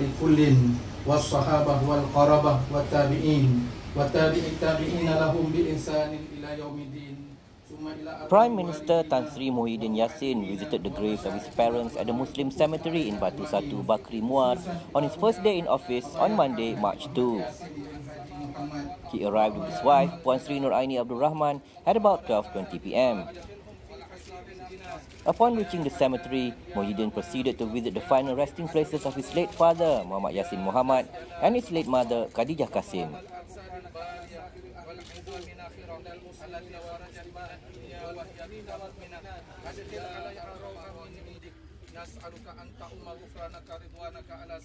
لكل والصحابة والقربة والتابعين والتابع التابعين لهم بإحسان إلى يوم الدين ثم إلى أرواح Prime Minister Tan والدينا. Sri Muhyiddin Yassin visited the graves of his parents at the Muslim cemetery in Batu Satu, Bakri Muar on his first day in office on Monday, March 2. He arrived with his wife, Puan Sri Nur Aini Abdul Rahman, at about 12.20 pm. Upon reaching the cemetery, Muhyiddin proceeded to visit the final resting places of his late father, Muhammad Yassin Muhammad, and his late mother, Khadijah Kasim. نسألك أن تأم غفرانك رضوانك على